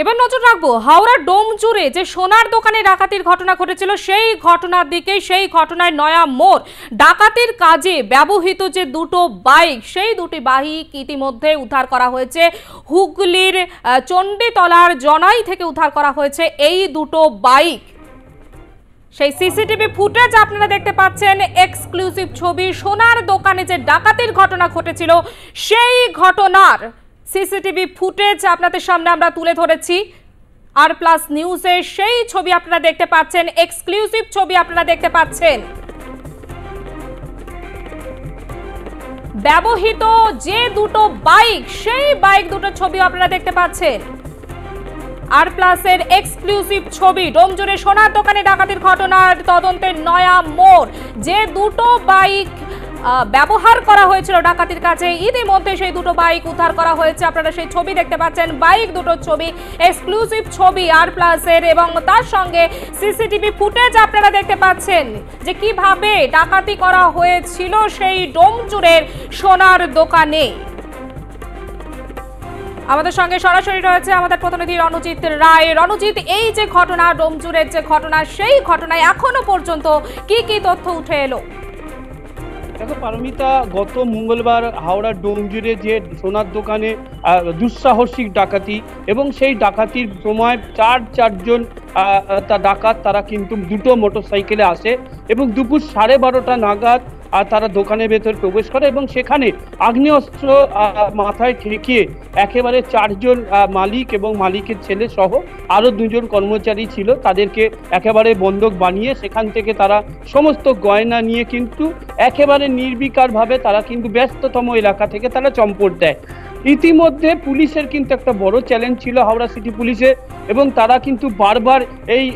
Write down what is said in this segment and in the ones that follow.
এবার নজর রাখব, হাওড়া ডোম যে সোনার দোকানে ডাকাতির ঘটনা ঘটেছিল, সেই ঘটনার দিকে, সেই ঘটনায় নয়া মোড়। ডাকাতির কাজে ব্যবহৃত যে দুটো বাইক, সেই দুটি বাইক ইতিমধ্যে উদ্ধার করা হয়েছে। হুগলির চণ্ডীতলার জনাই থেকে উদ্ধার করা হয়েছে এই দুটো বাইক। সেই সিসিটিভি ফুটেজ আপনারা দেখতে পাচ্ছেন এক্সক্লুসিভ ছবি। সোনার দোকানে যে ডাকাতির ঘটনা ঘটেছিল, সেই ঘটনার সিসিটিভি ফুটেজ আপনাদের সামনে আমরা তুলে ধরেছি। আর প্লাস নিউজে সেই ছবি আপনারা দেখতে পাচ্ছেন, এক্সক্লুসিভ ছবি আপনারা দেখতে পাচ্ছেন। ব্যবহৃত যে দুটো বাইক, সেই বাইক দুটো ছবি আপনারা দেখতে পাচ্ছেন। আর প্লাসের এক্সক্লুসিভ ছবি ডোমজুড়ে সোনার দোকানে ডাকাতির ঘটনার তদন্তের নয়া মোড়। যে দুটো বাইক ব্যবহার করা হয়েছিল ডাকাতির কাছে ইতিমধ্যে সেই দুটো বাইক উদ্ধার করা হয়েছে। আপনারা সেই ছবি দেখতে পাচ্ছেন। বাইক দুটো ছবি এক্সক্লুসিভ ছবি আর প্লাসের এবং তার সঙ্গে সিসিটিভি ফুটেজ আপনারা দেখতে পাচ্ছেন যে কীভাবে ডাকাতি করা হয়েছিল সেই ডোমজুড়ের সোনার দোকানে। আমাদের সঙ্গে সরাসরি রয়েছে আমাদের প্রতিনিধি রণজিৎ রায়। রণজিৎ, এই যে ঘটনা ডোমচুরের যে ঘটনা, সেই ঘটনায় এখনও পর্যন্ত কি কি তথ্য উঠে এলো? দেখো পারমিতা, গত মঙ্গলবার হাওড়ার ডোমজুড়ে যে সোনার দোকানে দুঃসাহসিক ডাকাতি এবং সেই ডাকাতির সময় চার চারজন তা ডাকাত তারা কিন্তু দুটো মোটর সাইকেলে আসে এবং দুপুর সাড়ে বারোটা নাগাদ আর তারা দোকানের ভেতর প্রবেশ করে এবং সেখানে আগ্নেয়াস্ত্র মাথায় ঠেকিয়ে একেবারে চারজন মালিক এবং মালিকের ছেলে সহ আরও দুজন কর্মচারী ছিল। তাদেরকে একেবারে বন্ধক বানিয়ে সেখান থেকে তারা সমস্ত গয়না নিয়ে কিন্তু একেবারে নির্বিকারভাবে তারা কিন্তু ব্যস্ততম এলাকা থেকে তারা চম্পট দেয়। ইতিমধ্যে পুলিশের কিন্তু একটা বড় চ্যালেঞ্জ ছিল হাওড়া সিটি পুলিশে এবং তারা কিন্তু বারবার এই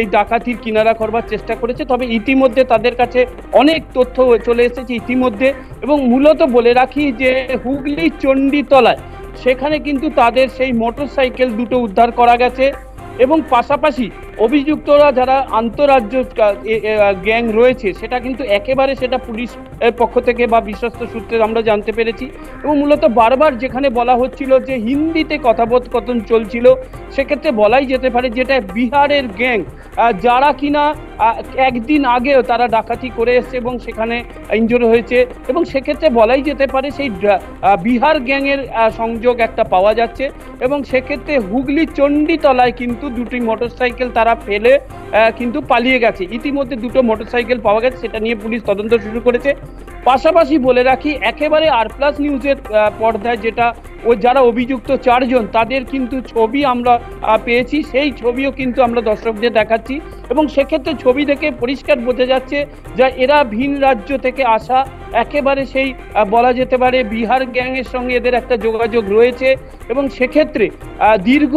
এই ডাকাতির কিনারা করবার চেষ্টা করেছে। তবে ইতিমধ্যে তাদের কাছে অনেক তথ্য চলে এসেছে ইতিমধ্যে, এবং মূলত বলে রাখি যে হুগলি চণ্ডীতলায় সেখানে কিন্তু তাদের সেই মোটরসাইকেল দুটো উদ্ধার করা গেছে, এবং পাশাপাশি অভিযুক্তরা যারা আন্তরাজ্য গ্যাং রয়েছে, সেটা কিন্তু একেবারে সেটা পুলিশ পক্ষ থেকে বা বিশ্বস্ত সূত্রে আমরা জানতে পেরেছি। এবং মূলত বারবার যেখানে বলা হচ্ছিল যে হিন্দিতে কথোপকথন চলছিল, সেক্ষেত্রে বলাই যেতে পারে যেটা বিহারের গ্যাং। যারা কিনা একদিন আগেও তারা ডাকাতি করে এসছে এবং সেখানে ইনজোর হয়েছে। এবং সেক্ষেত্রে বলাই যেতে পারে সেই বিহার গ্যাংয়ের সংযোগ একটা পাওয়া যাচ্ছে। এবং সেক্ষেত্রে হুগলি চণ্ডীতলায় কিন্তু দুটি মোটরসাইকেল তারা ফেলে কিন্তু পালিয়ে গেছে। ইতিমধ্যে দুটো মোটরসাইকেল পাওয়া গেছে, সেটা নিয়ে পুলিশ তদন্ত শুরু করেছে। পাশাপাশি বলে রাখি, একেবারে আর প্লাস নিউজের পর্দায় যেটা, ও যারা অভিযুক্ত চারজন, তাদের কিন্তু ছবি আমরা পেয়েছি। সেই ছবিও কিন্তু আমরা দর্শকদের দেখাচ্ছি। এবং সেক্ষেত্রে ছবি থেকে পরিষ্কার বোঝা যাচ্ছে যে এরা ভিন রাজ্য থেকে আসা একেবারে সেই বলা যেতে পারে বিহার গ্যাংয়ের সঙ্গে এদের একটা যোগাযোগ রয়েছে এবং সেক্ষেত্রে দীর্ঘ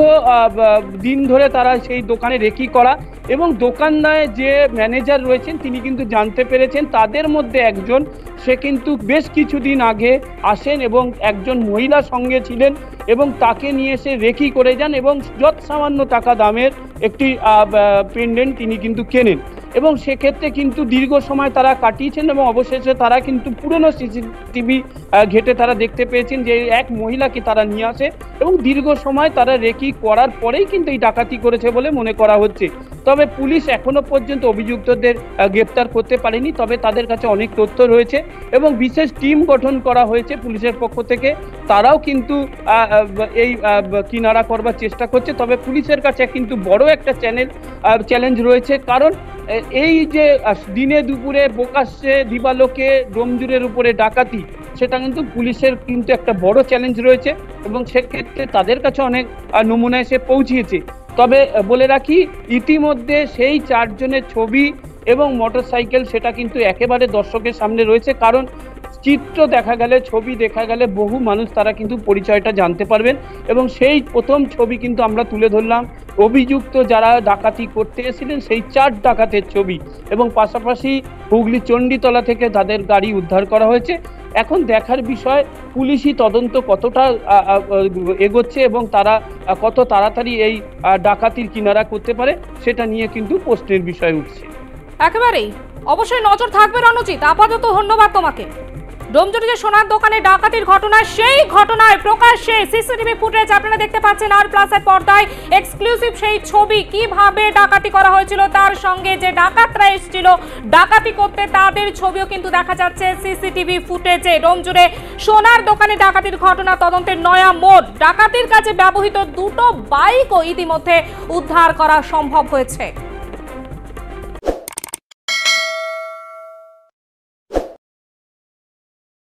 দিন ধরে তারা সেই দোকানে রেকি করা এবং দোকানদায় যে ম্যানেজার রয়েছেন তিনি কিন্তু জানতে পেরেছেন তাদের মধ্যে একজন, সে কিন্তু বেশ কিছুদিন আগে আসেন এবং একজন মহিলা সঙ্গে ছিলেন এবং তাকে নিয়ে এসে রেকি করে যান এবং যৎ সামান্য টাকা দামের একটি পেন্ডেন্ট তিনি কিন্তু কেনেন। এবং সেক্ষেত্রে কিন্তু দীর্ঘ সময় তারা কাটিয়েছেন এবং অবশেষে তারা কিন্তু পুরনো সিসিটিভি ঘেটে তারা দেখতে পেয়েছেন যে এক মহিলাকে তারা নিয়ে আসে। এবং দীর্ঘ সময় তারা রেকি করার পরেই কিন্তু এই ডাকাতি করেছে বলে মনে করা হচ্ছে। তবে পুলিশ এখনও পর্যন্ত অভিযুক্তদের গ্রেপ্তার করতে পারেনি, তবে তাদের কাছে অনেক তথ্য রয়েছে এবং বিশেষ টিম গঠন করা হয়েছে পুলিশের পক্ষ থেকে। তারাও কিন্তু এই কিনারা করবার চেষ্টা করছে, তবে পুলিশের কাছে কিন্তু বড় একটা চ্যানেল চ্যালেঞ্জ রয়েছে। কারণ এই যে দিনে দুপুরে প্রকাশ্যে দিবালোকে ডোমজুরের উপরে ডাকাতি সেটা কিন্তু পুলিশের কিন্তু একটা বড় চ্যালেঞ্জ রয়েছে এবং সেক্ষেত্রে তাদের কাছে অনেক আহ, নমুনা এসে পৌঁছিয়েছে। তবে বলে রাখি ইতিমধ্যে সেই চারজনের ছবি এবং মোটরসাইকেল সেটা কিন্তু একেবারে দর্শকের সামনে রয়েছে। কারণ চিত্র দেখা গেলে ছবি দেখা গেলে বহু মানুষ তারা কিন্তু পরিচয়টা জানতে পারবেন এবং সেই প্রথম ছবি কিন্তু আমরা তুলে ধরলাম। অভিযুক্ত যারা ডাকাতি করতে এসেছিলেন সেই চার ডাকাতের ছবি এবং পাশাপাশি হুগলি চণ্ডীতলা থেকে তাদের গাড়ি উদ্ধার করা হয়েছে। এখন দেখার বিষয় পুলিশি তদন্ত কতটা এগোচ্ছে এবং তারা কত তাড়াতাড়ি এই ডাকাতির কিনারা করতে পারে, সেটা নিয়ে কিন্তু প্রশ্নের বিষয় উঠছে। একেবারেই। অবশ্যই নজর থাকবে রণজিৎ। আপাতত ধন্যবাদ তোমাকে। ডোমজুরি যে সোনার দোকানে ডাকাতির ঘটনা সেই ঘটনায় প্রকাশ্যে সিসিটিভি ফুটেজ আপনারা দেখতে পাচ্ছেন আর প্লাসের পর্দায় এক্সক্লুসিভ সেই ছবি। কীভাবে ডাকাতি করা হয়েছিল? তার সঙ্গে যে ডাকাতরা এসেছিল, ডাকাতি করতে তাদের ছবিও কিন্তু দেখা যাচ্ছে সিসিটিভি ফুটেজে। ডোমজুড়ে সোনার দোকানে ডাকাতির ঘটনা, তদন্তের নয়া মোড়। ডাকাতির কাজে ব্যবহৃত দুটো বাইকও ইতিমধ্যে উদ্ধার করা সম্ভব হয়েছে।